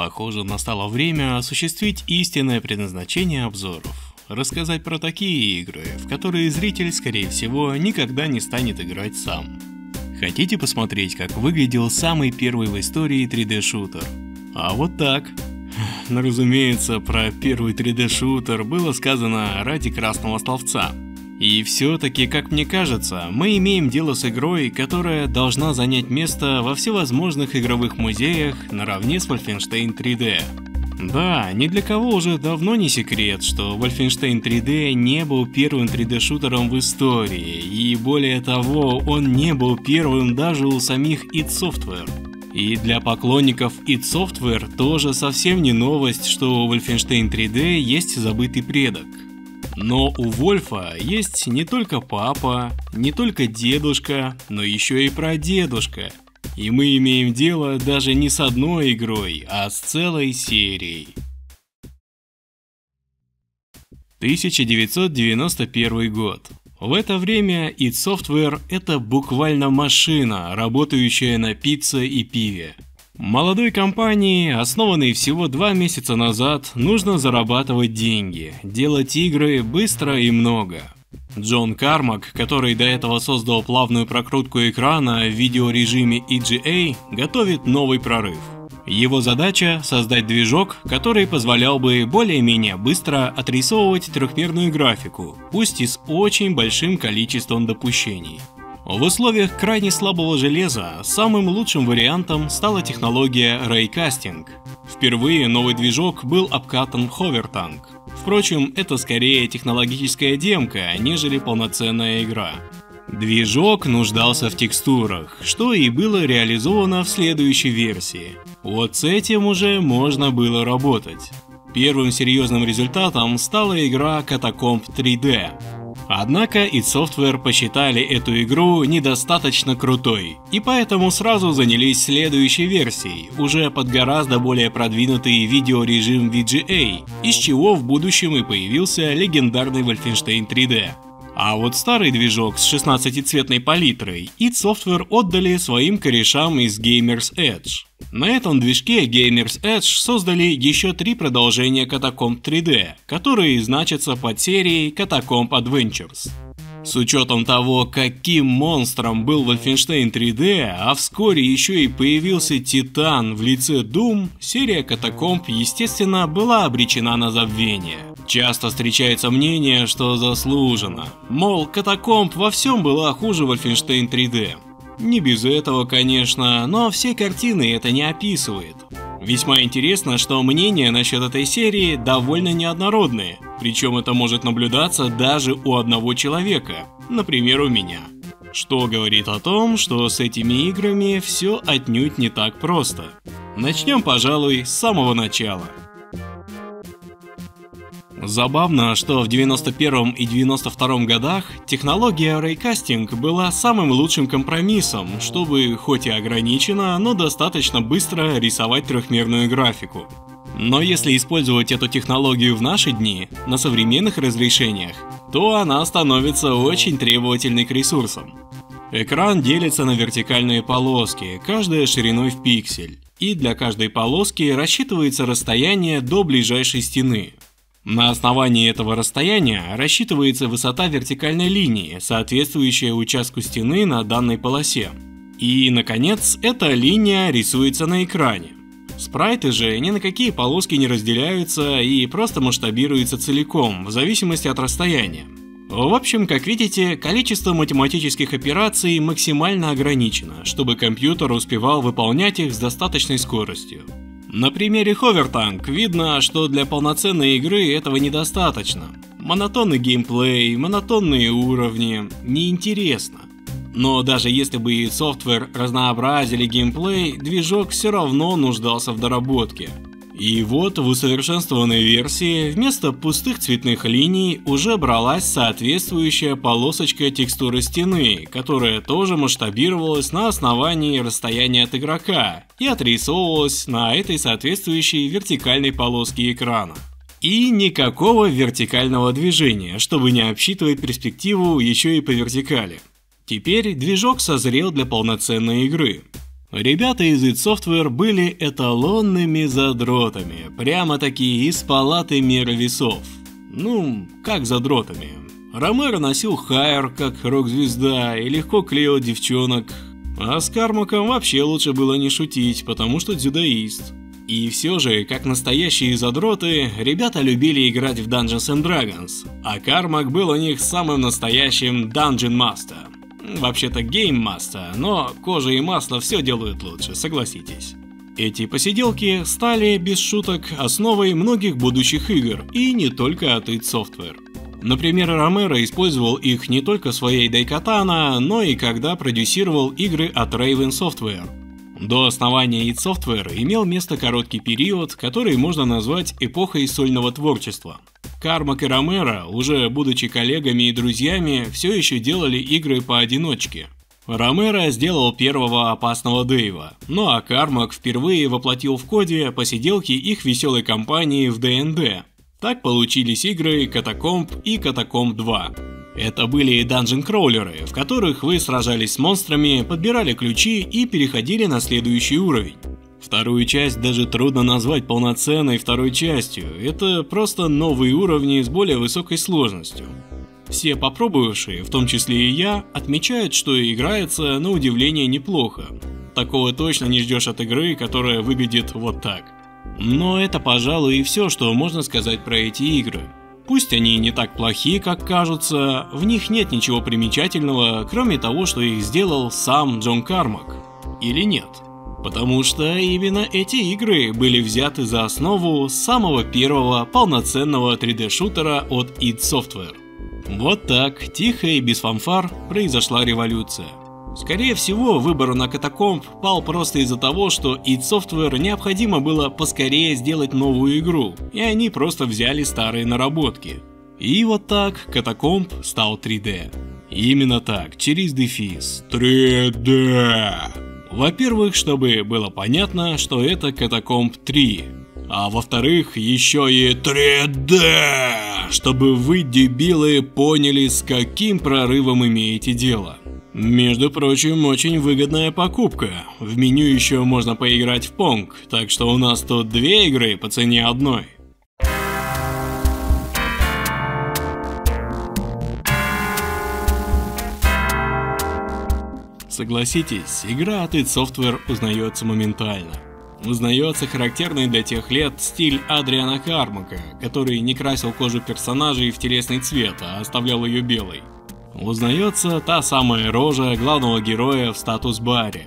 Похоже, настало время осуществить истинное предназначение обзоров. Рассказать про такие игры, в которые зритель, скорее всего, никогда не станет играть сам. Хотите посмотреть, как выглядел самый первый в истории 3D-шутер? А вот так. Но, разумеется, про первый 3D-шутер было сказано ради красного словца. И все-таки, как мне кажется, мы имеем дело с игрой, которая должна занять место во всевозможных игровых музеях наравне с Wolfenstein 3D. Да, ни для кого уже давно не секрет, что Wolfenstein 3D не был первым 3D-шутером в истории, и более того, он не был первым даже у самих id Software. И для поклонников id Software тоже совсем не новость, что у Wolfenstein 3D есть забытый предок. Но у Вольфа есть не только папа, не только дедушка, но еще и прадедушка. И мы имеем дело даже не с одной игрой, а с целой серией. 1991 год. В это время id Software это буквально машина, работающая на пицце и пиве. Молодой компании, основанной всего два месяца назад, нужно зарабатывать деньги, делать игры быстро и много. Джон Кармак, который до этого создал плавную прокрутку экрана в видеорежиме EGA, готовит новый прорыв. Его задача – создать движок, который позволял бы более-менее быстро отрисовывать трехмерную графику, пусть и с очень большим количеством допущений. В условиях крайне слабого железа самым лучшим вариантом стала технология рейкастинг. Впервые новый движок был обкатан в Ховертанк. Впрочем, это скорее технологическая демка, нежели полноценная игра. Движок нуждался в текстурах, что и было реализовано в следующей версии. Вот с этим уже можно было работать. Первым серьезным результатом стала игра Catacomb 3D, Однако id Software посчитали эту игру недостаточно крутой, и поэтому сразу занялись следующей версией, уже под гораздо более продвинутый видеорежим VGA, из чего в будущем и появился легендарный Wolfenstein 3D. А вот старый движок с 16-цветной палитрой id Software отдали своим корешам из Gamers Edge. На этом движке Gamers Edge создали еще три продолжения Catacomb 3D, которые значатся под серией Catacomb Adventures. С учетом того, каким монстром был Wolfenstein 3D, а вскоре еще и появился Титан в лице Doom, серия Катакомб, естественно, была обречена на забвение. Часто встречается мнение, что заслуженно. Мол, Катакомб во всем была хуже Wolfenstein 3D. Не без этого, конечно, но все картины это не описывает. Весьма интересно, что мнения насчет этой серии довольно неоднородные, причем это может наблюдаться даже у одного человека, например, у меня. Что говорит о том, что с этими играми все отнюдь не так просто. Начнем, пожалуй, с самого начала. Забавно, что в 91 и 92 годах технология рейкастинг была самым лучшим компромиссом, чтобы хоть и ограниченно, но достаточно быстро рисовать трехмерную графику. Но если использовать эту технологию в наши дни, на современных разрешениях, то она становится очень требовательной к ресурсам. Экран делится на вертикальные полоски, каждая шириной в пиксель, и для каждой полоски рассчитывается расстояние до ближайшей стены. На основании этого расстояния рассчитывается высота вертикальной линии, соответствующая участку стены на данной полосе. И, наконец, эта линия рисуется на экране. Спрайты же ни на какие полоски не разделяются и просто масштабируются целиком, в зависимости от расстояния. В общем, как видите, количество математических операций максимально ограничено, чтобы компьютер успевал выполнять их с достаточной скоростью. На примере Ховертанк видно, что для полноценной игры этого недостаточно. Монотонный геймплей, монотонные уровни, неинтересно. Но даже если бы софтвер разнообразили геймплей, движок все равно нуждался в доработке. И вот в усовершенствованной версии вместо пустых цветных линий уже бралась соответствующая полосочка текстуры стены, которая тоже масштабировалась на основании расстояния от игрока и отрисовывалась на этой соответствующей вертикальной полоске экрана. И никакого вертикального движения, чтобы не обсчитывать перспективу еще и по вертикали. Теперь движок созрел для полноценной игры. Ребята из id Software были эталонными задротами, прямо такие из палаты мира весов. Ну, как задротами. Ромеро носил хайер, как рок-звезда, и легко клеил девчонок. А с Кармаком вообще лучше было не шутить, потому что дзюдоист. И все же, как настоящие задроты, ребята любили играть в Dungeons and Dragons, а Кармак был у них самым настоящим Dungeon Master. Вообще-то Master, но кожа и масло все делают лучше, согласитесь. Эти посиделки стали, без шуток, основой многих будущих игр, и не только от id Software. Например, Ромеро использовал их не только в своей Дайкатана, но и когда продюсировал игры от Raven Software. До основания id Software имел место короткий период, который можно назвать эпохой сольного творчества. Кармак и Ромеро, уже будучи коллегами и друзьями, все еще делали игры поодиночке. Ромеро сделал первого опасного Дэйва, ну а Кармак впервые воплотил в коде посиделки их веселой компании в ДНД. Так получились игры Катакомб и Катакомб 2. Это были данжен-кроулеры, в которых вы сражались с монстрами, подбирали ключи и переходили на следующий уровень. Вторую часть даже трудно назвать полноценной второй частью, это просто новые уровни с более высокой сложностью. Все попробовавшие, в том числе и я, отмечают, что играется на удивление неплохо. Такого точно не ждешь от игры, которая выглядит вот так. Но это, пожалуй, и все, что можно сказать про эти игры. Пусть они не так плохи, как кажутся, в них нет ничего примечательного, кроме того, что их сделал сам Джон Кармак. Или нет? Потому что именно эти игры были взяты за основу самого первого полноценного 3D-шутера от id Software. Вот так, тихо и без фанфар, произошла революция. Скорее всего, выбор на катакомб пал просто из-за того, что id Software необходимо было поскорее сделать новую игру, и они просто взяли старые наработки. И вот так катакомб стал 3D. Именно так, через дефис. 3D! Во-первых, чтобы было понятно, что это катакомб 3, а во-вторых, еще и 3D, чтобы вы, дебилы, поняли, с каким прорывом имеете дело. Между прочим, очень выгодная покупка. В меню еще можно поиграть в Понг, так что у нас тут две игры по цене одной. Согласитесь, игра от id Software узнается моментально. Узнается характерный для тех лет стиль Адриана Кармака, который не красил кожу персонажей в телесный цвет, а оставлял ее белой. Узнается та самая рожа главного героя в статус-баре.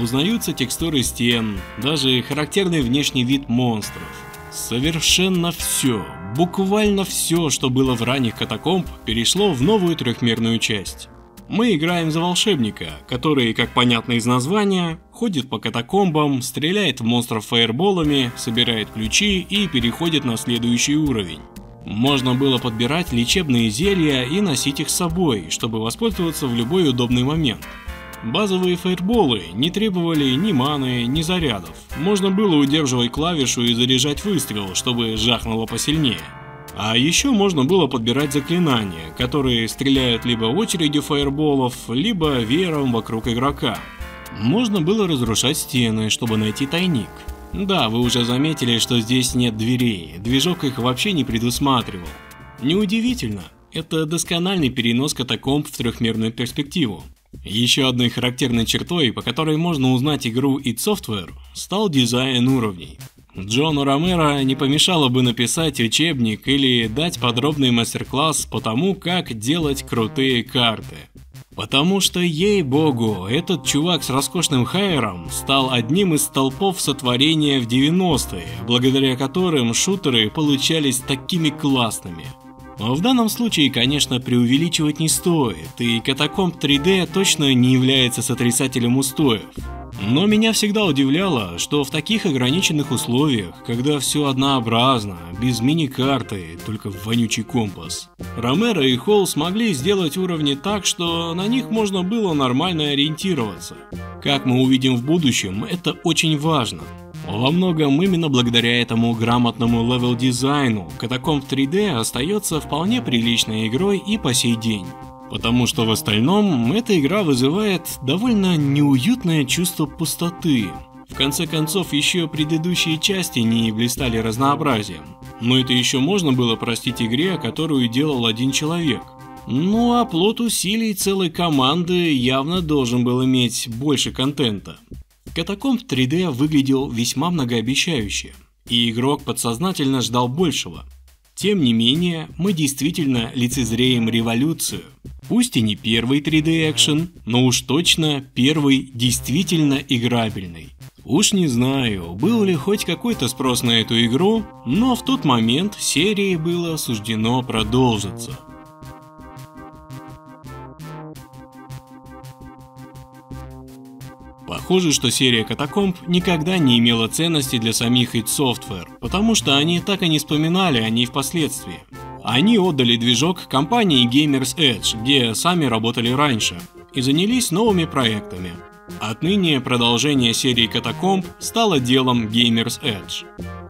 Узнаются текстуры стен, даже характерный внешний вид монстров. Совершенно все, буквально все, что было в ранних катакомб, перешло в новую трехмерную часть. Мы играем за волшебника, который, как понятно из названия, ходит по катакомбам, стреляет в монстров фаерболами, собирает ключи и переходит на следующий уровень. Можно было подбирать лечебные зелья и носить их с собой, чтобы воспользоваться в любой удобный момент. Базовые фаерболы не требовали ни маны, ни зарядов. Можно было удерживать клавишу и заряжать выстрел, чтобы жахнуло посильнее. А еще можно было подбирать заклинания, которые стреляют либо очередью фаерболов, либо веером вокруг игрока. Можно было разрушать стены, чтобы найти тайник. Да, вы уже заметили, что здесь нет дверей, движок их вообще не предусматривал. Неудивительно, это доскональный перенос катакомб в трехмерную перспективу. Еще одной характерной чертой, по которой можно узнать игру id Software, стал дизайн уровней. Джону Ромеро не помешало бы написать учебник или дать подробный мастер-класс по тому, как делать крутые карты. Потому что, ей-богу, этот чувак с роскошным хайером стал одним из столпов сотворения в 90-е, благодаря которым шутеры получались такими классными. Но в данном случае, конечно, преувеличивать не стоит, и Catacomb 3D точно не является сотрясателем устоев. Но меня всегда удивляло, что в таких ограниченных условиях, когда все однообразно, без мини-карты, только вонючий компас, Ромеро и Холл смогли сделать уровни так, что на них можно было нормально ориентироваться. Как мы увидим в будущем, это очень важно. Во многом именно благодаря этому грамотному левел-дизайну Catacomb 3D остается вполне приличной игрой и по сей день. потому что в остальном эта игра вызывает довольно неуютное чувство пустоты. В конце концов, еще предыдущие части не блистали разнообразием. Но это еще можно было простить игре, которую делал один человек. Ну а плод усилий целой команды явно должен был иметь больше контента. Катакомб 3D выглядел весьма многообещающе, и игрок подсознательно ждал большего. Тем не менее, мы действительно лицезреем революцию. Пусть и не первый 3D экшен, но уж точно первый действительно играбельный. Уж не знаю, был ли хоть какой-то спрос на эту игру, но в тот момент серии было суждено продолжиться. Похоже, что серия Катакомб никогда не имела ценности для самих id Software, потому что они так и не вспоминали о ней впоследствии. Они отдали движок компании Gamers Edge, где сами работали раньше, и занялись новыми проектами – Отныне продолжение серии Катакомб стало делом Gamers Edge.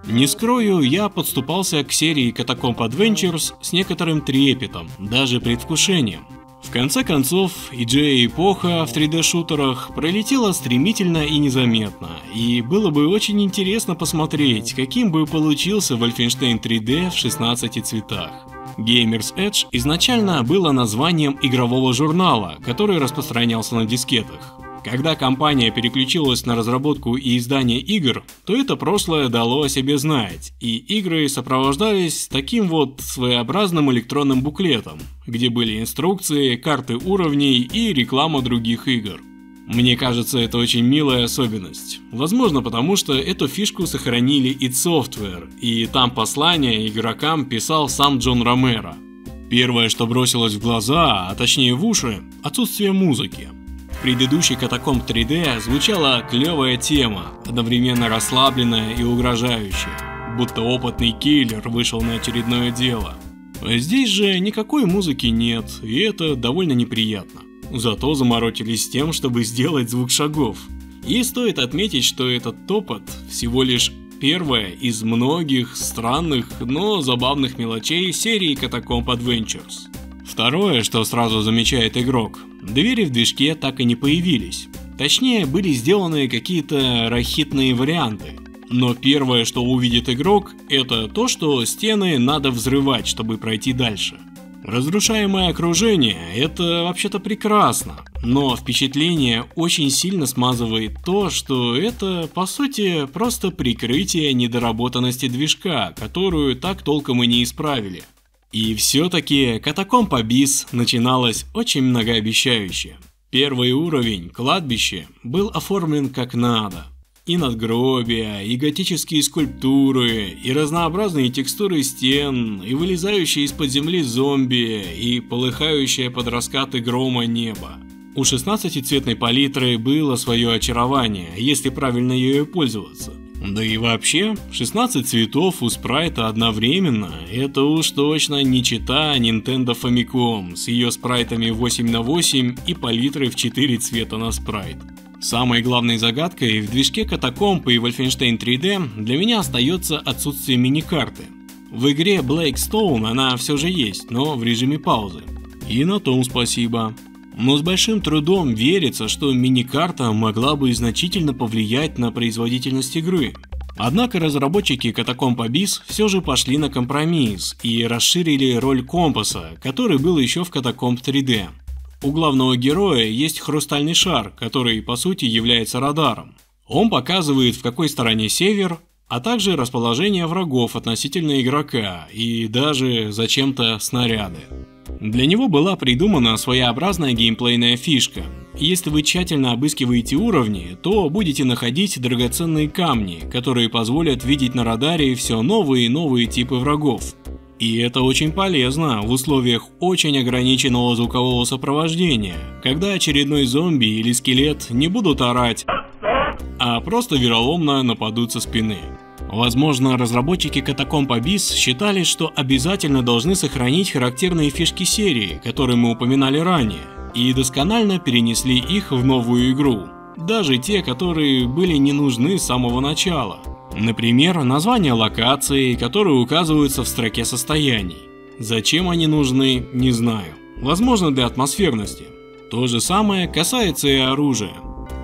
Не скрою, я подступался к серии Catacomb Adventures с некоторым трепетом, даже предвкушением. В конце концов, EJ-эпоха в 3D-шутерах пролетела стремительно и незаметно, и было бы очень интересно посмотреть, каким бы получился Wolfenstein 3D в 16 цветах. Gamers Edge изначально было названием игрового журнала, который распространялся на дискетах. Когда компания переключилась на разработку и издание игр, то это прошлое дало о себе знать, и игры сопровождались таким вот своеобразным электронным буклетом, где были инструкции, карты уровней и реклама других игр. Мне кажется, это очень милая особенность. Возможно, потому что эту фишку сохранили id Software, и там послание игрокам писал сам Джон Ромеро. Первое, что бросилось в глаза, а точнее в уши, отсутствие музыки. В предыдущей катакомб 3D звучала клевая тема, одновременно расслабленная и угрожающая, будто опытный киллер вышел на очередное дело. Здесь же никакой музыки нет, и это довольно неприятно. Зато заморочились с тем, чтобы сделать звук шагов. И стоит отметить, что этот топот всего лишь первая из многих странных, но забавных мелочей серии Catacomb Adventures. Второе, что сразу замечает игрок, двери в движке так и не появились. Точнее, были сделаны какие-то рахитные варианты. Но первое, что увидит игрок, это то, что стены надо взрывать, чтобы пройти дальше. Разрушаемое окружение – это вообще-то прекрасно, но впечатление очень сильно смазывает то, что это, по сути, просто прикрытие недоработанности движка, которую так толком и не исправили – и все-таки Катакомб Абис начиналось очень многообещающе. Первый уровень, кладбище, был оформлен как надо. И надгробия, и готические скульптуры, и разнообразные текстуры стен, и вылезающие из-под земли зомби, и полыхающее под раскаты грома небо. У 16-цветной палитры было свое очарование, если правильно ею пользоваться – да и вообще, 16 цветов у спрайта одновременно, это уж точно не чита Nintendo Famicom с ее спрайтами 8 на 8 и палитрой в 4 цвета на спрайт. Самой главной загадкой в движке Катакомб и Wolfenstein 3D для меня остается отсутствие мини-карты. В игре Blackstone она все же есть, но в режиме паузы. И на том спасибо но с большим трудом верится, что мини-карта могла бы значительно повлиять на производительность игры. Однако разработчики Catacomb Abyss все же пошли на компромисс и расширили роль компаса, который был еще в Catacomb 3D. У главного героя есть хрустальный шар, который по сути является радаром. Он показывает в какой стороне север, а также расположение врагов относительно игрока и даже зачем-то снаряды. Для него была придумана своеобразная геймплейная фишка. Если вы тщательно обыскиваете уровни, то будете находить драгоценные камни, которые позволят видеть на радаре все новые и новые типы врагов. И это очень полезно в условиях очень ограниченного звукового сопровождения, когда очередной зомби или скелет не будут орать, а просто вероломно нападут со спины. Возможно, разработчики Catacomb Abyss считали, что обязательно должны сохранить характерные фишки серии, которые мы упоминали ранее, и досконально перенесли их в новую игру. Даже те, которые были не нужны с самого начала. Например, названия локаций, которые указываются в строке состояний. Зачем они нужны, не знаю. возможно для атмосферности. То же самое касается и оружия.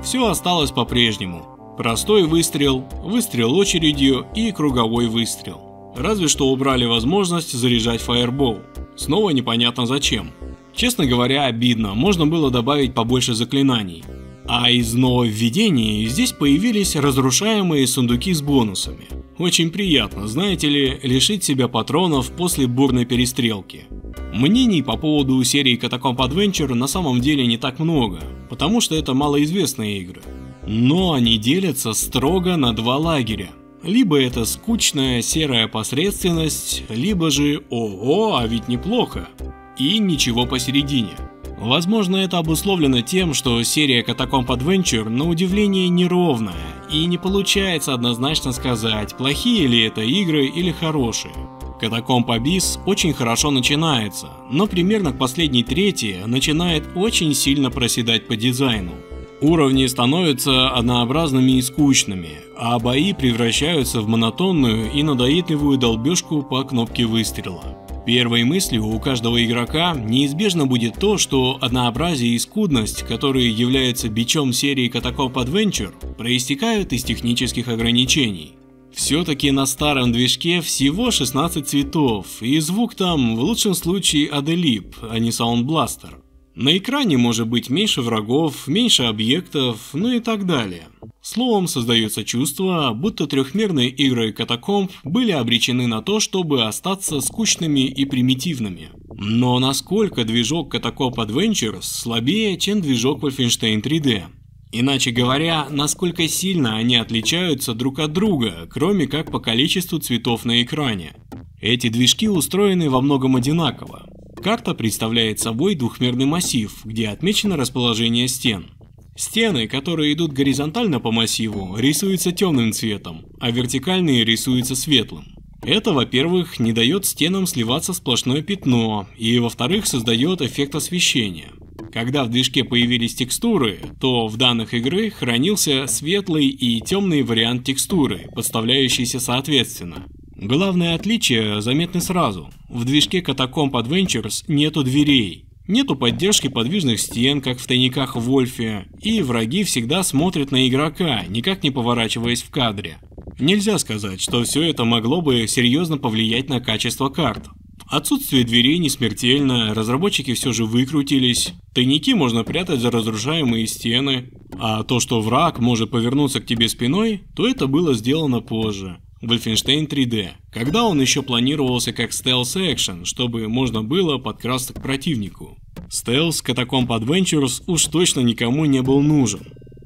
Все осталось по-прежнему. Простой выстрел, выстрел очередью и круговой выстрел. Разве что убрали возможность заряжать фаербол. Снова непонятно зачем. Честно говоря, обидно, можно было добавить побольше заклинаний. А из нововведений здесь появились разрушаемые сундуки с бонусами. Очень приятно, знаете ли, лишить себя патронов после бурной перестрелки. Мнений по поводу серии Catacomb Adventure на самом деле не так много, потому что это малоизвестные игры. Но они делятся строго на два лагеря. Либо это скучная серая посредственность, либо же «Ого, а ведь неплохо!» и ничего посередине. Возможно, это обусловлено тем, что серия Catacomb Adventure на удивление неровная, и не получается однозначно сказать, плохие ли это игры или хорошие. Catacomb Abyss очень хорошо начинается, но примерно к последней трети начинает очень сильно проседать по дизайну. Уровни становятся однообразными и скучными, а бои превращаются в монотонную и надоедливую долбежку по кнопке выстрела. Первой мыслью у каждого игрока неизбежно будет то, что однообразие и скудность, которые являются бичом серии Catacomb Adventure, проистекают из технических ограничений. Все-таки на старом движке всего 16 цветов, и звук там в лучшем случае Adelip, а не Blaster. На экране может быть меньше врагов, меньше объектов, ну и так далее. Словом, создается чувство, будто трехмерные игры Катакомб были обречены на то, чтобы остаться скучными и примитивными. Но насколько движок Catacomb Adventures слабее, чем движок Wolfenstein 3D? Иначе говоря, насколько сильно они отличаются друг от друга, кроме как по количеству цветов на экране. Эти движки устроены во многом одинаково. Карта представляет собой двухмерный массив, где отмечено расположение стен. Стены, которые идут горизонтально по массиву, рисуются темным цветом, а вертикальные рисуются светлым. Это, во-первых, не дает стенам сливаться в сплошное пятно, и, во-вторых, создает эффект освещения. Когда в движке появились текстуры, то в данных игры хранился светлый и темный вариант текстуры, подставляющийся соответственно. Главное отличие заметно сразу. В движке Catacomb Adventures нету дверей, нету поддержки подвижных стен, как в тайниках Вольфе, и враги всегда смотрят на игрока, никак не поворачиваясь в кадре. Нельзя сказать, что все это могло бы серьезно повлиять на качество карт. Отсутствие дверей не смертельно, разработчики все же выкрутились, тайники можно прятать за разрушаемые стены, а то, что враг может повернуться к тебе спиной, то это было сделано позже. Wolfenstein 3D, когда он еще планировался как стелс-экшен, чтобы можно было подкрасться к противнику. Стелс Catacomb Adventures уж точно никому не был нужен.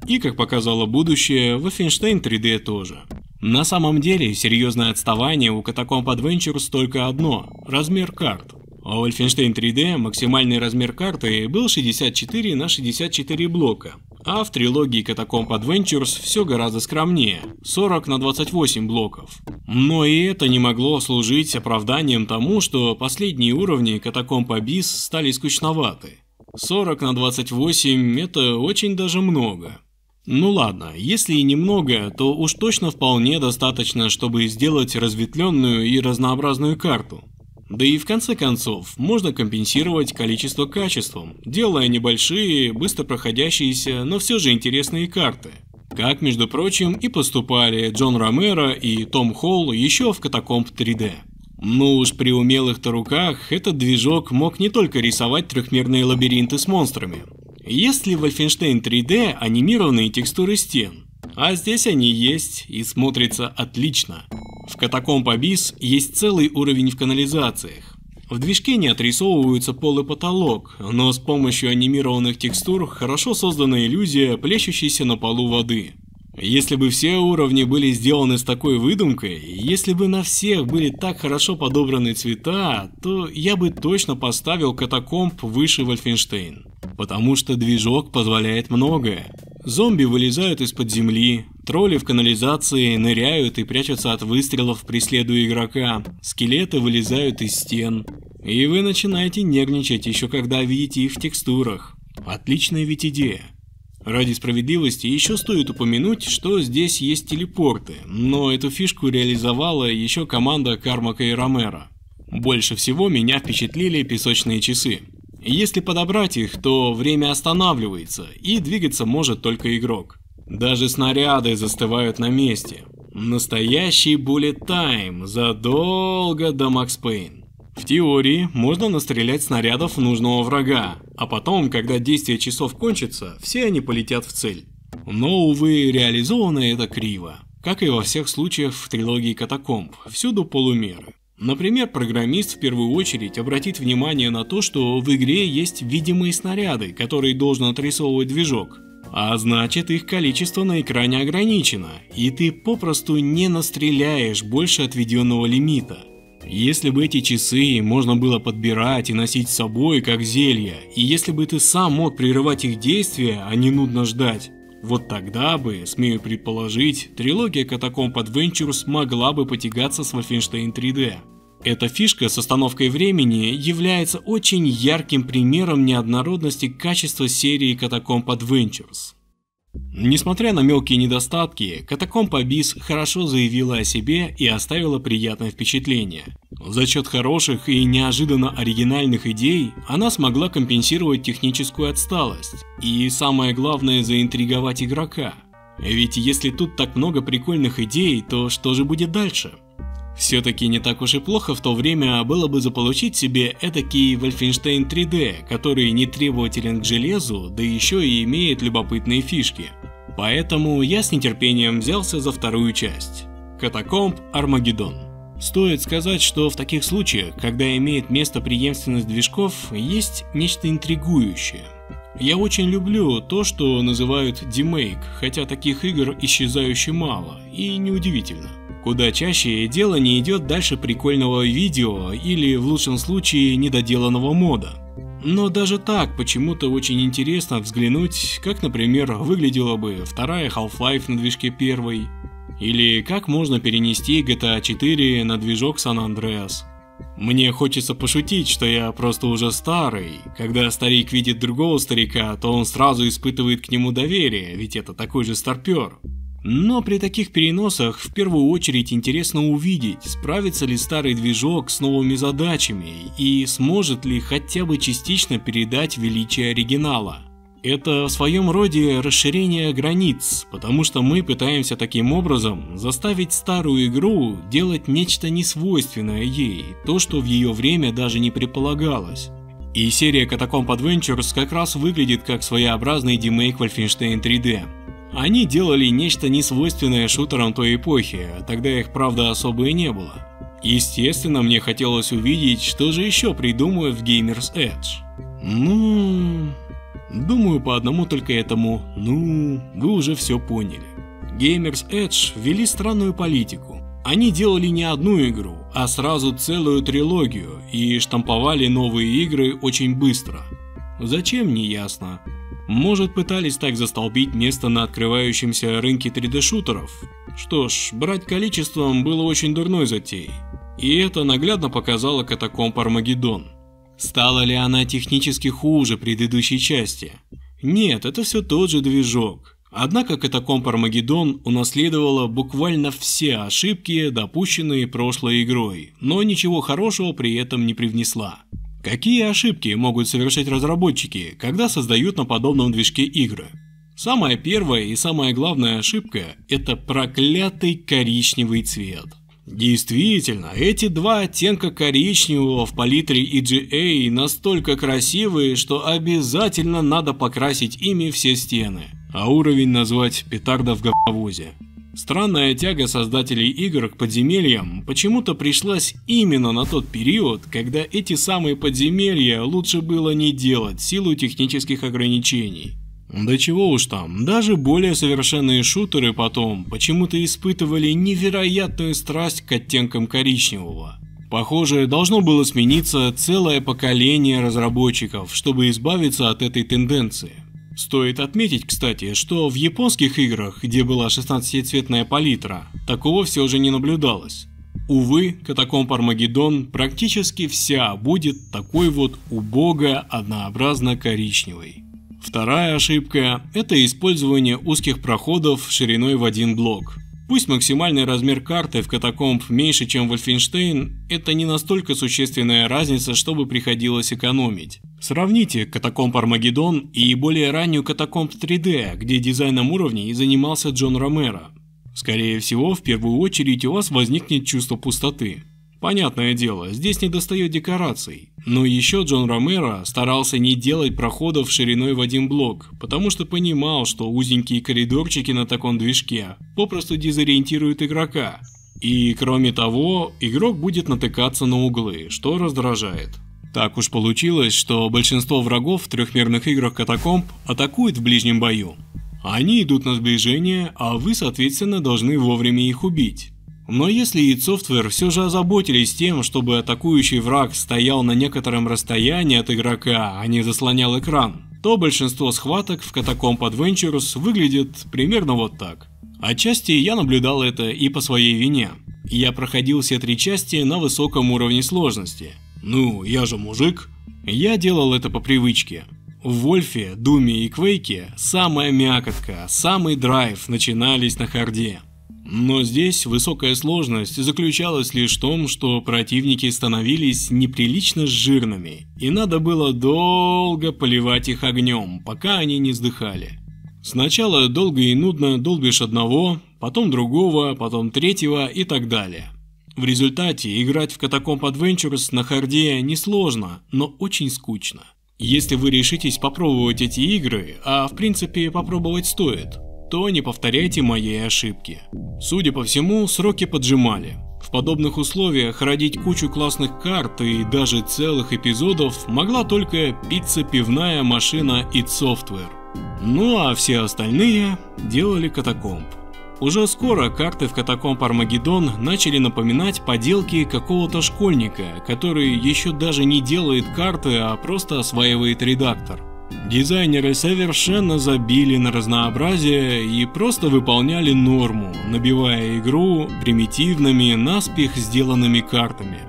И, как показало будущее, Wolfenstein 3D тоже. На самом деле, серьезное отставание у Catacomb Adventures только одно – размер карт. Wolfenstein 3D максимальный размер карты был 64 на 64 блока, а в трилогии Catacomb Adventures все гораздо скромнее – 40 на 28 блоков. Но и это не могло служить оправданием тому, что последние уровни Catacomb Abyss стали скучноваты. 40 на 28 – это очень даже много. Ну ладно, если и немного, то уж точно вполне достаточно, чтобы сделать разветвленную и разнообразную карту. Да и в конце концов, можно компенсировать количество качеством, делая небольшие, быстро проходящиеся, но все же интересные карты. Как, между прочим, и поступали Джон Ромеро и Том Холл еще в Катакомб 3D. Ну уж при умелых-то руках этот движок мог не только рисовать трехмерные лабиринты с монстрами. Есть ли в Wolfenstein 3D анимированные текстуры стен? А здесь они есть и смотрятся отлично. В Катакомб Абис есть целый уровень в канализациях. В движке не отрисовываются пол и потолок, но с помощью анимированных текстур хорошо создана иллюзия плещущейся на полу воды. Если бы все уровни были сделаны с такой выдумкой, если бы на всех были так хорошо подобраны цвета, то я бы точно поставил катакомб выше Вольфенштейн. Потому что движок позволяет многое. Зомби вылезают из-под земли, тролли в канализации ныряют и прячутся от выстрелов, преследуя игрока, скелеты вылезают из стен. И вы начинаете нервничать еще когда видите их в текстурах. Отличная ведь идея. Ради справедливости еще стоит упомянуть, что здесь есть телепорты, но эту фишку реализовала еще команда Кармака и Ромера. Больше всего меня впечатлили песочные часы. Если подобрать их, то время останавливается, и двигаться может только игрок. Даже снаряды застывают на месте. Настоящий bullet time задолго до Макс Пейн. В теории можно настрелять снарядов нужного врага, а потом, когда действие часов кончится, все они полетят в цель. Но, увы, реализовано это криво. Как и во всех случаях в трилогии Катакомб, всюду полумеры. Например, программист в первую очередь обратит внимание на то, что в игре есть видимые снаряды, которые должен отрисовывать движок. А значит их количество на экране ограничено, и ты попросту не настреляешь больше отведенного лимита. Если бы эти часы можно было подбирать и носить с собой как зелья, и если бы ты сам мог прерывать их действия, а не нудно ждать, вот тогда бы, смею предположить, трилогия Catacomb Adventures могла бы потягаться с Wolfenstein 3D. Эта фишка с остановкой времени является очень ярким примером неоднородности качества серии Catacomb Adventures. Несмотря на мелкие недостатки, Катакомб Абис хорошо заявила о себе и оставила приятное впечатление. За счет хороших и неожиданно оригинальных идей она смогла компенсировать техническую отсталость и, самое главное, заинтриговать игрока. Ведь если тут так много прикольных идей, то что же будет дальше? Все-таки не так уж и плохо в то время было бы заполучить себе этакий Wolfenstein 3D, который не требователен к железу, да еще и имеет любопытные фишки. Поэтому я с нетерпением взялся за вторую часть. Катакомб Армагеддон. Стоит сказать, что в таких случаях, когда имеет место преемственность движков, есть нечто интригующее. Я очень люблю то, что называют демейк, хотя таких игр исчезающе мало, и неудивительно. Куда чаще дело не идет дальше прикольного видео или в лучшем случае недоделанного мода. Но даже так почему-то очень интересно взглянуть, как, например, выглядела бы вторая Half-Life на движке первой, или как можно перенести GTA 4 на движок San Andreas. Мне хочется пошутить, что я просто уже старый. Когда старик видит другого старика, то он сразу испытывает к нему доверие, ведь это такой же старпер. Но при таких переносах в первую очередь интересно увидеть, справится ли старый движок с новыми задачами и сможет ли хотя бы частично передать величие оригинала. Это в своем роде расширение границ, потому что мы пытаемся таким образом заставить старую игру делать нечто несвойственное ей, то, что в ее время даже не предполагалось. И серия Catacomb Adventures как раз выглядит как своеобразный демейк Wolfenstein 3D. Они делали нечто несвойственное шутерам той эпохи, тогда их правда особо и не было. Естественно, мне хотелось увидеть, что же еще придумают в Gamers Edge. Ну... Думаю, по одному только этому «ну» вы уже все поняли. Gamers Edge ввели странную политику. Они делали не одну игру, а сразу целую трилогию и штамповали новые игры очень быстро. Зачем, не ясно. Может пытались так застолбить место на открывающемся рынке 3D-шутеров? Что ж, брать количеством было очень дурной затеей. И это наглядно показало катакомб Армагеддон. Стала ли она технически хуже предыдущей части? Нет, это все тот же движок. Однако катакомб Армагеддон унаследовала буквально все ошибки, допущенные прошлой игрой, но ничего хорошего при этом не привнесла. Какие ошибки могут совершать разработчики, когда создают на подобном движке игры? Самая первая и самая главная ошибка – это проклятый коричневый цвет. Действительно, эти два оттенка коричневого в палитре EGA настолько красивые, что обязательно надо покрасить ими все стены, а уровень назвать петарда в говновозе. Странная тяга создателей игр к подземельям почему-то пришлась именно на тот период, когда эти самые подземелья лучше было не делать в силу технических ограничений. Да чего уж там, даже более совершенные шутеры потом почему-то испытывали невероятную страсть к оттенкам коричневого. Похоже, должно было смениться целое поколение разработчиков, чтобы избавиться от этой тенденции. Стоит отметить, кстати, что в японских играх, где была 16-цветная палитра, такого все же не наблюдалось. Увы, катакомб Армагеддон практически вся будет такой вот убого однообразно коричневой. Вторая ошибка – это использование узких проходов шириной в один блок. Пусть максимальный размер карты в катакомб меньше, чем Вольфенштейн, это не настолько существенная разница, чтобы приходилось экономить. Сравните катакомб Армагеддон и более раннюю катакомб 3D, где дизайном уровней занимался Джон Ромеро. Скорее всего, в первую очередь у вас возникнет чувство пустоты. Понятное дело, здесь не достает декораций. Но еще Джон Ромеро старался не делать проходов шириной в один блок, потому что понимал, что узенькие коридорчики на таком движке попросту дезориентируют игрока. И кроме того, игрок будет натыкаться на углы, что раздражает. Так уж получилось, что большинство врагов в трехмерных играх катакомб атакуют в ближнем бою. Они идут на сближение, а вы, соответственно, должны вовремя их убить. Но если id Software все же озаботились тем, чтобы атакующий враг стоял на некотором расстоянии от игрока, а не заслонял экран, то большинство схваток в Catacomb Adventures выглядит примерно вот так. Отчасти я наблюдал это и по своей вине. Я проходил все три части на высоком уровне сложности. Ну, я же мужик. Я делал это по привычке. В Вольфе, Думе и Квейке самая мякотка, самый драйв начинались на харде. Но здесь высокая сложность заключалась лишь в том, что противники становились неприлично жирными, и надо было долго поливать их огнем, пока они не сдыхали. Сначала долго и нудно долбишь одного, потом другого, потом третьего и так далее. В результате играть в Catacomb Adventures на харде несложно, но очень скучно. Если вы решитесь попробовать эти игры, а в принципе попробовать стоит – то не повторяйте моей ошибки. Судя по всему, сроки поджимали. В подобных условиях родить кучу классных карт и даже целых эпизодов могла только пицца-пивная машина id Software. Ну а все остальные делали катакомб. Уже скоро карты в катакомб Армагеддон начали напоминать поделки какого-то школьника, который еще даже не делает карты, а просто осваивает редактор. Дизайнеры совершенно забили на разнообразие и просто выполняли норму, набивая игру примитивными, наспех сделанными картами.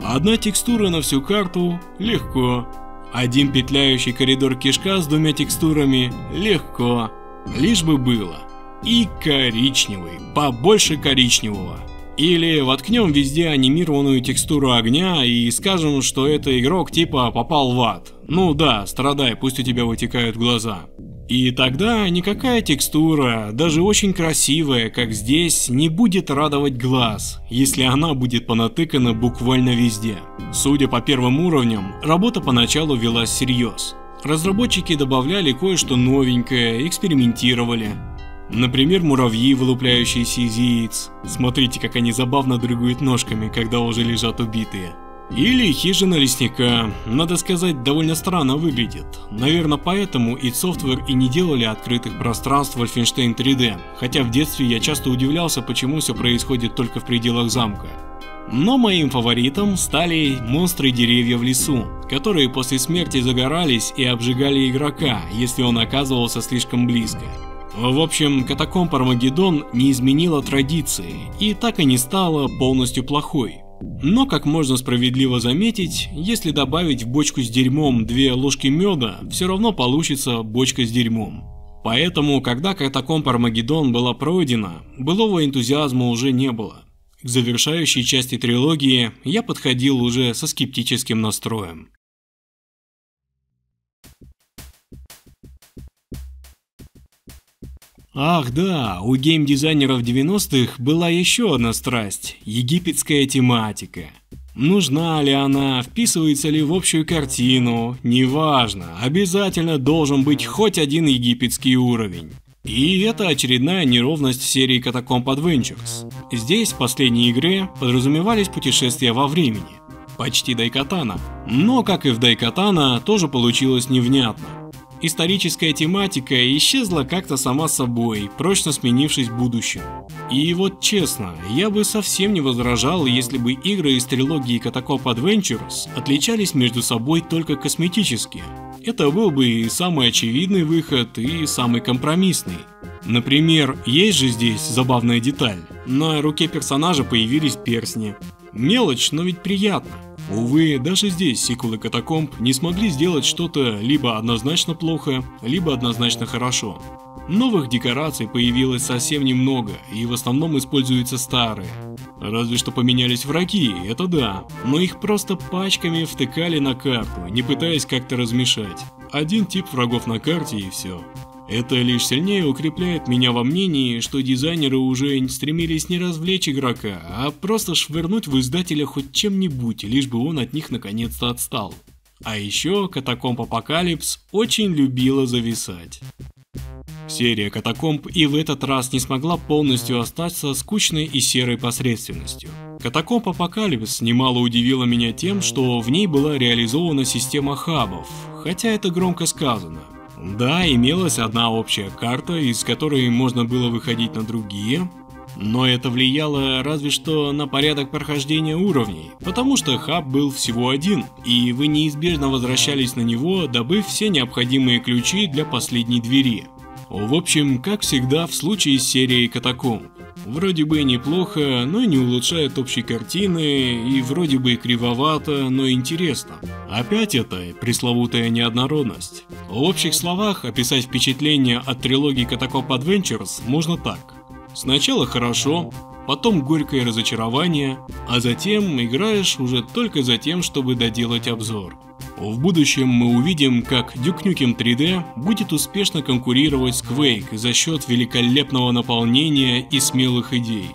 Одна текстура на всю карту – легко. Один петляющий коридор кишка с двумя текстурами – легко. Лишь бы было. И коричневый, побольше коричневого. Или воткнем везде анимированную текстуру огня и скажем, что это игрок типа попал в ад. Ну да, страдай, пусть у тебя вытекают глаза. И тогда никакая текстура, даже очень красивая, как здесь, не будет радовать глаз, если она будет понатыкана буквально везде. Судя по первым уровням, работа поначалу велась всерьез. Разработчики добавляли кое-что новенькое, экспериментировали, Например, муравьи, вылупляющиеся из яиц. Смотрите, как они забавно дрыгают ножками, когда уже лежат убитые. Или хижина лесника, надо сказать, довольно странно выглядит. Наверное, поэтому id Software и не делали открытых пространств Wolfenstein 3D, хотя в детстве я часто удивлялся, почему все происходит только в пределах замка. Но моим фаворитом стали монстры деревья в лесу, которые после смерти загорались и обжигали игрока, если он оказывался слишком близко. В общем, катакомб Армагеддон не изменила традиции и так и не стала полностью плохой. Но, как можно справедливо заметить, если добавить в бочку с дерьмом две ложки меда, все равно получится бочка с дерьмом. Поэтому, когда катакомб Армагеддон была пройдена, былого энтузиазма уже не было. К завершающей части трилогии я подходил уже со скептическим настроем. Ах да, у геймдизайнеров 90-х была еще одна страсть – египетская тематика. Нужна ли она, вписывается ли в общую картину, неважно, обязательно должен быть хоть один египетский уровень. И это очередная неровность серии Catacomb Adventures. Здесь в последней игре подразумевались путешествия во времени. Почти Дайкатана. Но, как и в Дайкатана, тоже получилось невнятно. Историческая тематика исчезла как-то сама собой, прочно сменившись будущим. И вот честно, я бы совсем не возражал, если бы игры из трилогии Catacomb Adventures отличались между собой только косметически. Это был бы и самый очевидный выход, и самый компромиссный. Например, есть же здесь забавная деталь. На руке персонажа появились перстни. Мелочь, но ведь приятно. Увы, даже здесь сиквелы Катакомб не смогли сделать что-то либо однозначно плохо, либо однозначно хорошо. Новых декораций появилось совсем немного, и в основном используются старые. Разве что поменялись враги, это да, но их просто пачками втыкали на карту, не пытаясь как-то размешать. Один тип врагов на карте и все. Это лишь сильнее укрепляет меня во мнении, что дизайнеры уже стремились не развлечь игрока, а просто швырнуть в издателя хоть чем-нибудь, лишь бы он от них наконец-то отстал. А еще Catacomb Apocalypse очень любила зависать. Серия Catacomb и в этот раз не смогла полностью остаться скучной и серой посредственностью. Catacomb Apocalypse немало удивила меня тем, что в ней была реализована система хабов, хотя это громко сказано. Да, имелась одна общая карта, из которой можно было выходить на другие, но это влияло разве что на порядок прохождения уровней, потому что хаб был всего один, и вы неизбежно возвращались на него, добыв все необходимые ключи для последней двери. В общем, как всегда в случае с серией Катакомб. Вроде бы неплохо, но не улучшает общей картины, и вроде бы кривовато, но интересно. Опять это пресловутая неоднородность. В общих словах описать впечатление от трилогии Катакомб Adventures можно так. Сначала хорошо, потом горькое разочарование, а затем играешь уже только за тем, чтобы доделать обзор. В будущем мы увидим, как Duke Nukem 3D будет успешно конкурировать с Quake за счет великолепного наполнения и смелых идей.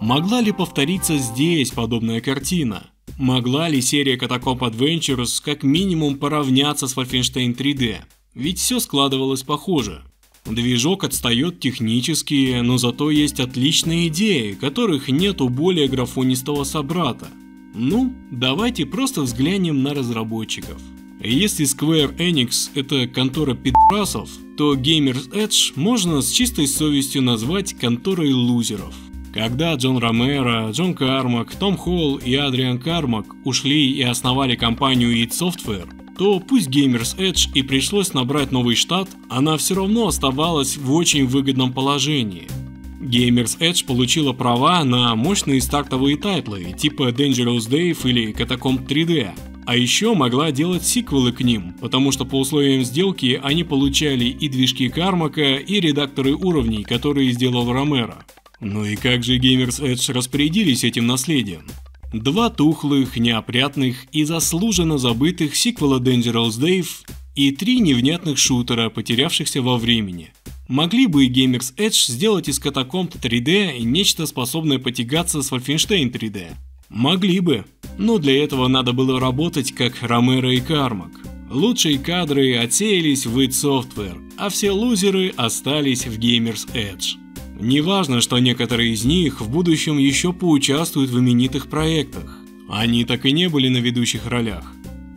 Могла ли повториться здесь подобная картина? Могла ли серия Catacomb Adventures как минимум поравняться с Wolfenstein 3D? Ведь все складывалось похоже. Движок отстает технически, но зато есть отличные идеи, которых нет у более графонистого собрата. Ну, давайте просто взглянем на разработчиков. Если Square Enix это контора пидорасов, то Gamers Edge можно с чистой совестью назвать конторой лузеров. Когда Джон Ромеро, Джон Кармак, Том Холл и Адриан Кармак ушли и основали компанию id Software, то пусть Gamer's Edge и пришлось набрать новый штат, она все равно оставалась в очень выгодном положении – Gamer's Edge получила права на мощные стартовые тайтлы, типа Dangerous Dave или Catacomb 3D, а еще могла делать сиквелы к ним, потому что по условиям сделки они получали и движки Кармака, и редакторы уровней, которые сделал Ромеро. Ну и как же Gamers Edge распорядились этим наследием? Два тухлых, неопрятных и заслуженно забытых сиквела Dangerous Dave и три невнятных шутера, потерявшихся во времени – Могли бы и Gamers Edge сделать из катакомб 3D нечто способное потягаться с Wolfenstein 3D? Могли бы, но для этого надо было работать как Ромеро и Кармак. Лучшие кадры отсеялись в id Software, а все лузеры остались в Gamers Edge. Неважно, что некоторые из них в будущем еще поучаствуют в именитых проектах. Они так и не были на ведущих ролях.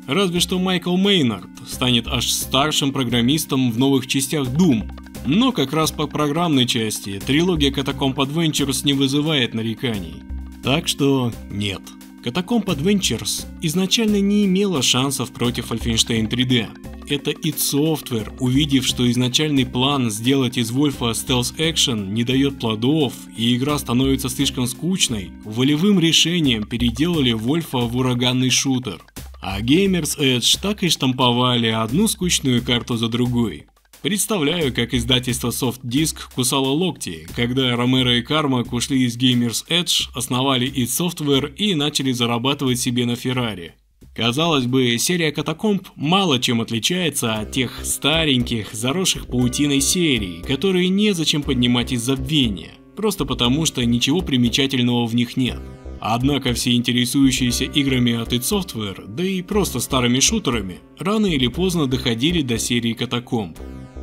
Разве что Майкл Мейнард станет аж старшим программистом в новых частях Doom, но как раз по программной части трилогия Catacomb Adventures не вызывает нареканий. Так что нет. Catacomb Adventures изначально не имела шансов против Wolfenstein 3D. Это id Software, увидев, что изначальный план сделать из Вольфа Action не дает плодов и игра становится слишком скучной, волевым решением переделали Вольфа в ураганный шутер. А Gamers Edge так и штамповали одну скучную карту за другой. Представляю, как издательство Soft Disk кусало локти, когда Ромеро и Кармак ушли из Gamers Edge, основали id Software и начали зарабатывать себе на Феррари. Казалось бы, серия Катакомб мало чем отличается от тех стареньких, заросших паутиной серий, которые незачем поднимать из забвения, просто потому что ничего примечательного в них нет. Однако все интересующиеся играми от id Software, да и просто старыми шутерами, рано или поздно доходили до серии Катакомб.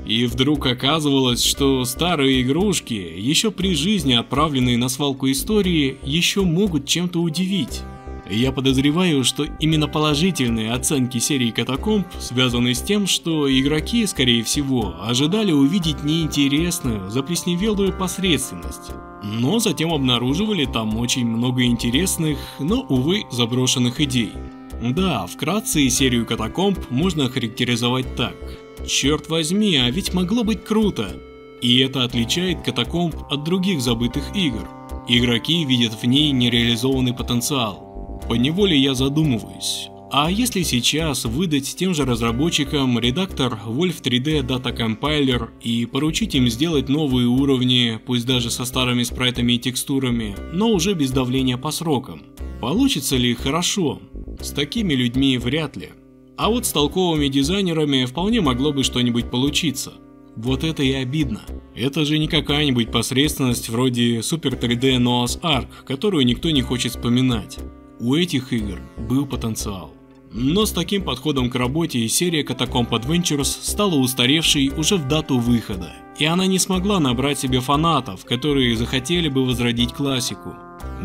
И вдруг оказывалось, что старые игрушки, еще при жизни отправленные на свалку истории, еще могут чем-то удивить. Я подозреваю, что именно положительные оценки серии Катакомб связаны с тем, что игроки, скорее всего, ожидали увидеть неинтересную, заплесневелую посредственность. Но затем обнаруживали там очень много интересных, но, увы, заброшенных идей. Да, вкратце серию Катакомб можно охарактеризовать так – Черт возьми, а ведь могло быть круто. И это отличает катакомб от других забытых игр. Игроки видят в ней нереализованный потенциал. По неволе я задумываюсь, А если сейчас выдать тем же разработчикам редактор Wolf 3D Data Compiler и поручить им сделать новые уровни, пусть даже со старыми спрайтами и текстурами, но уже без давления по срокам? Получится ли хорошо? С такими людьми вряд ли. А вот с толковыми дизайнерами вполне могло бы что-нибудь получиться. Вот это и обидно. Это же не какая-нибудь посредственность вроде Super 3D Noah's Ark, которую никто не хочет вспоминать. У этих игр был потенциал. Но с таким подходом к работе серия Catacomb Adventures стала устаревшей уже в дату выхода, и она не смогла набрать себе фанатов, которые захотели бы возродить классику.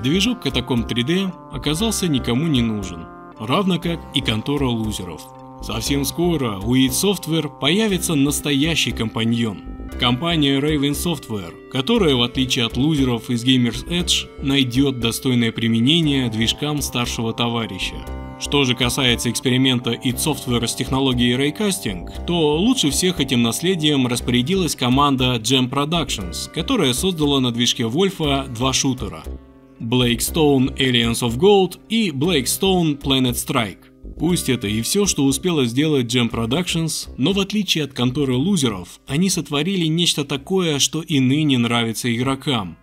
Движок Catacomb 3D оказался никому не нужен, равно как и контора лузеров. Совсем скоро у id Software появится настоящий компаньон. Компания Raven Software, которая, в отличие от лузеров из Gamers Edge, найдет достойное применение движкам старшего товарища. Что же касается эксперимента id Software с технологией рейкастинг, то лучше всех этим наследием распорядилась команда Gem Productions, которая создала на движке Вольфа два шутера Blackstone Aliens of Gold и Blackstone Planet Strike. Пусть это и все, что успела сделать Gem Productions, но в отличие от конторы лузеров, они сотворили нечто такое, что и ныне нравится игрокам.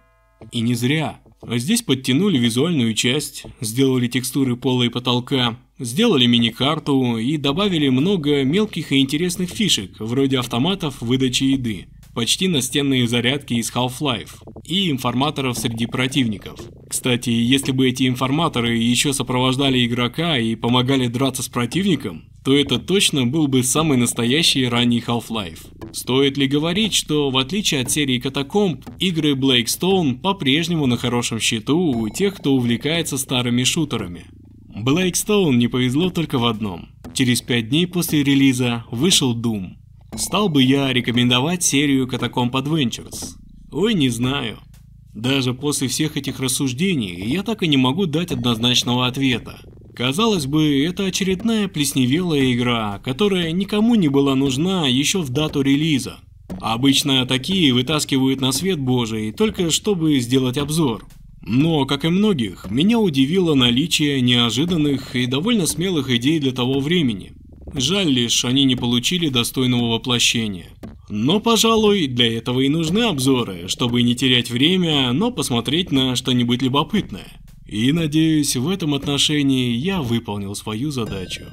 И не зря. А здесь подтянули визуальную часть, сделали текстуры пола и потолка, сделали мини-карту и добавили много мелких и интересных фишек, вроде автоматов выдачи еды, почти настенные зарядки из Half-Life и информаторов среди противников. Кстати, если бы эти информаторы еще сопровождали игрока и помогали драться с противником, то это точно был бы самый настоящий ранний Half-Life. Стоит ли говорить, что в отличие от серии Катакомб, игры Blackstone по-прежнему на хорошем счету у тех, кто увлекается старыми шутерами. Blackstone не повезло только в одном. Через пять дней после релиза вышел Doom. Стал бы я рекомендовать серию Catacomb Adventures? Ой, не знаю. Даже после всех этих рассуждений я так и не могу дать однозначного ответа. Казалось бы, это очередная плесневелая игра, которая никому не была нужна еще в дату релиза. Обычно такие вытаскивают на свет божий, только чтобы сделать обзор. Но, как и многих, меня удивило наличие неожиданных и довольно смелых идей для того времени. Жаль лишь, они не получили достойного воплощения. Но, пожалуй, для этого и нужны обзоры, чтобы не терять время, но посмотреть на что-нибудь любопытное. И надеюсь, в этом отношении я выполнил свою задачу.